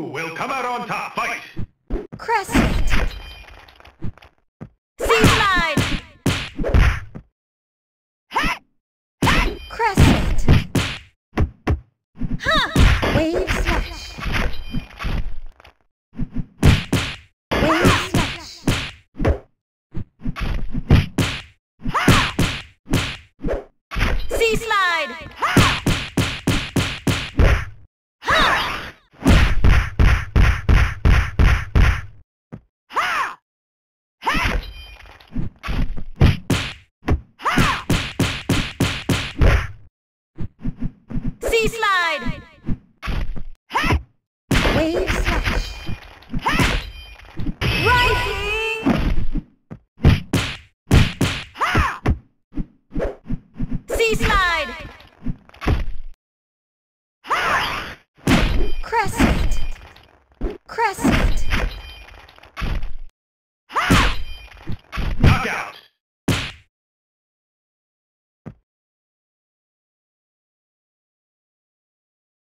Will come out on top? Fight! Crescent. C-slide. Crescent. Wave slash. Wave slash. C-slide. C-slide. Wave slash. Rising. C-slide. Crescent. Crescent. Knockout!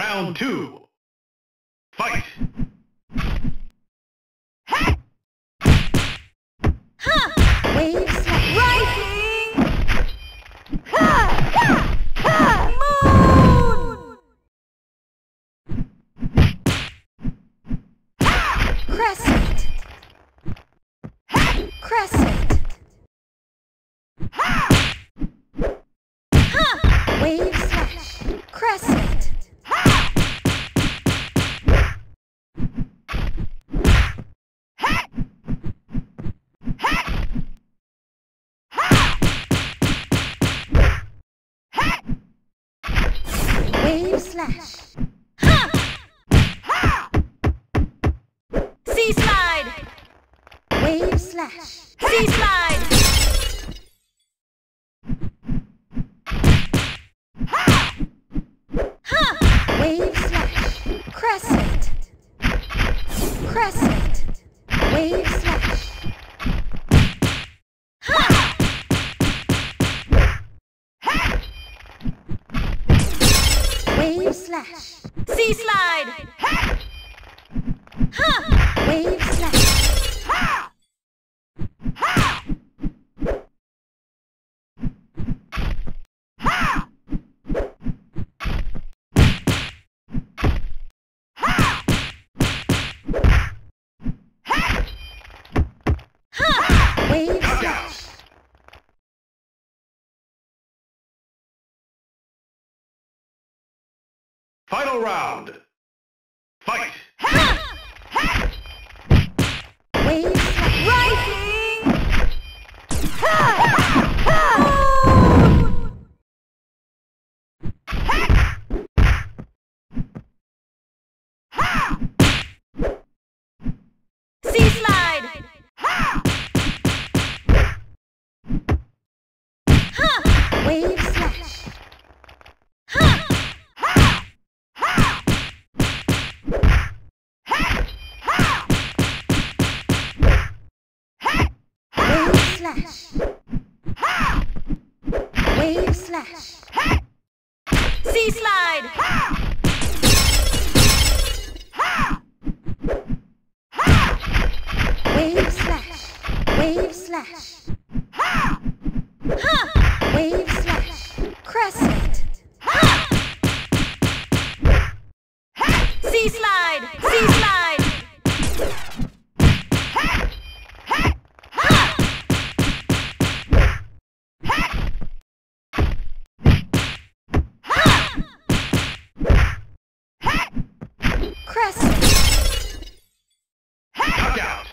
Round two. Fight! Wave slash. Rising. Moon. Crescent. Crescent. Wave slash. Crescent. Wave slash. C-slide. Wave slash. C-slide. Wave slash. Crescent. Crescent. Wave slash. Wave slash. C-slide. Wave slash. Wave slash. Final round. Fight! Wave slash. Rising. Moon. C-slide. Wave slash. Wave slash. Wave slash. C-slide. Wave slash. Wave slash. Wave slash. Crescent. C-slide. C-slide. Crescent. Knockout!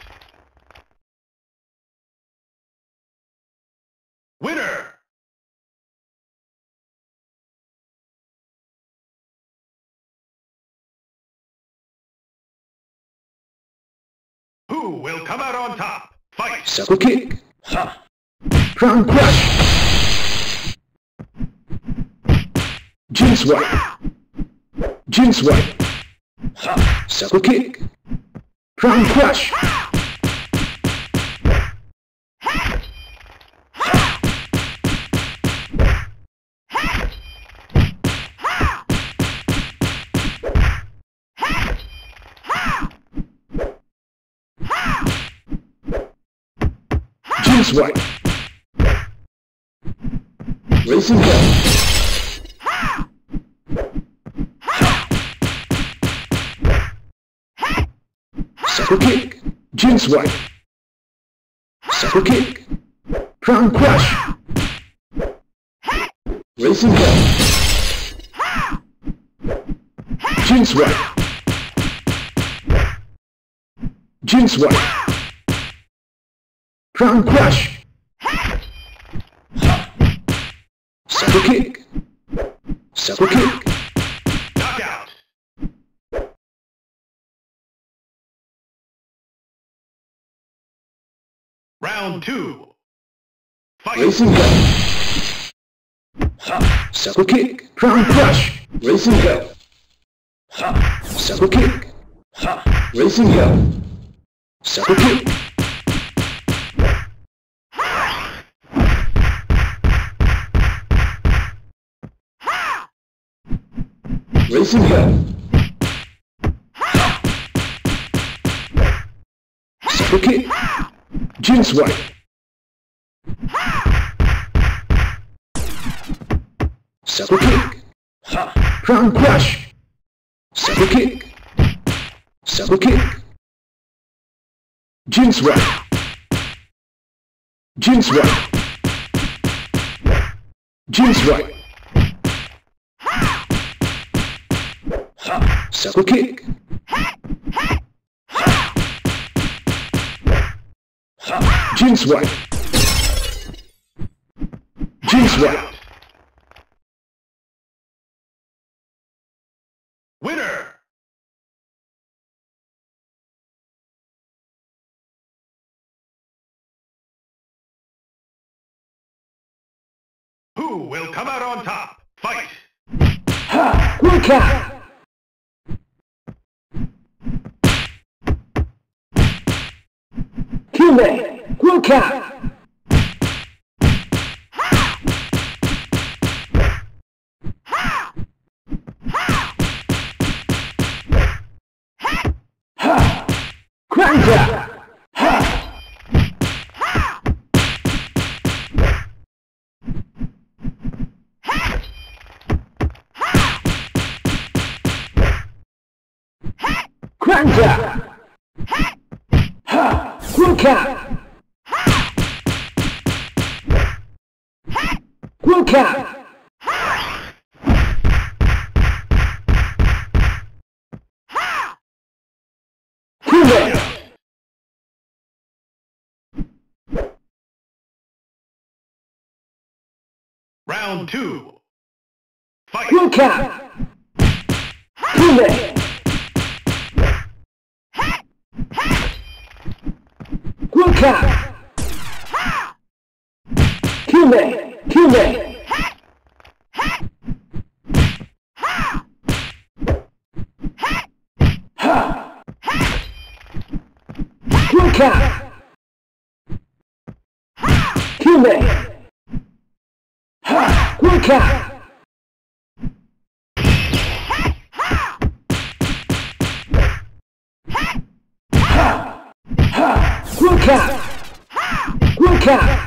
Winner! Will come out on top? Fight! Circle kick. Ha. Crown crush. Jin swipe. Jin swipe. Ha. Circle kick. Crown crush. Swipe. Racing hell. Circle kick. Jin swipe. Circle kick. Crown crush. Hell. Jin swipe. Jin swipe. Crown crush. Circle kick. Circle kick. Knockout. Round two. Fight. Racing hell. Circle kick. Crown crush. Racing hell. Circle kick. Racing hell. Circle kick. Circle kick. Jin swipe. Circle kick. Crown crush. Circle kick. Circle kick. Jin swipe. Jin swipe. Circle kick. Jin swipe. Jin swipe. Winner. Who will come out on top? Fight. One count. One count. Cranger. Cranger. One count. Human. Round two. Fight. One count. One count. One count. One count.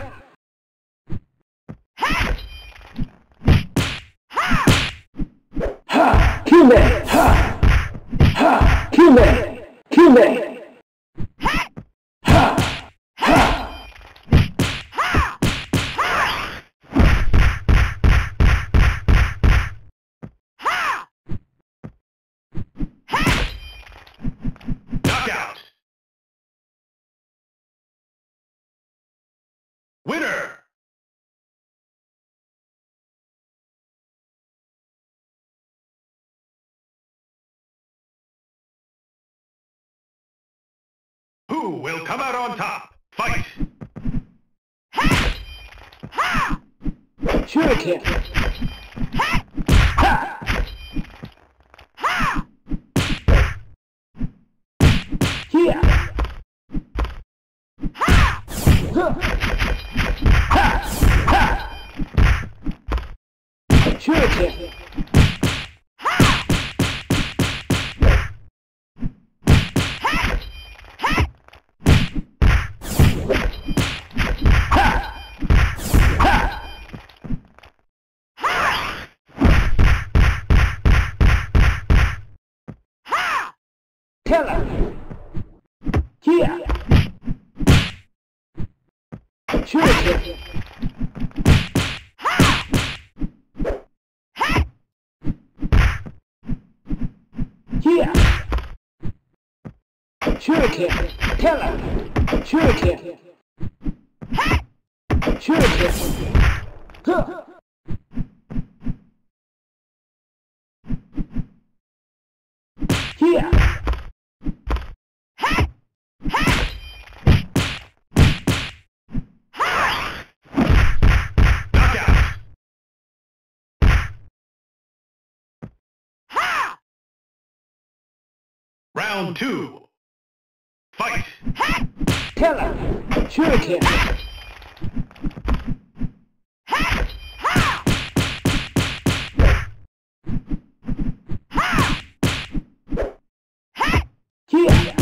Winner. Who will come out on top? Fight. Shuriken. Here. Yeah! Shuriken! Teller! Shuriken! Shuriken! Huh! Round two. Fight. Teller. Shuriken. Here.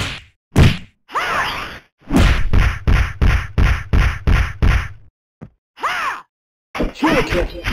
Shuriken.